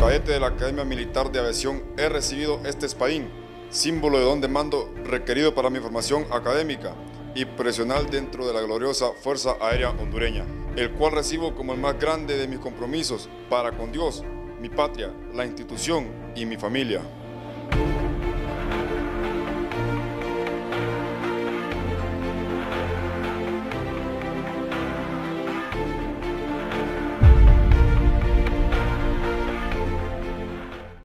cadete de la Academia Militar de Aviación he recibido este espadín, símbolo de don de mando requerido para mi formación académica y profesional dentro de la gloriosa Fuerza Aérea Hondureña, el cual recibo como el más grande de mis compromisos para con Dios, mi patria, la institución y mi familia.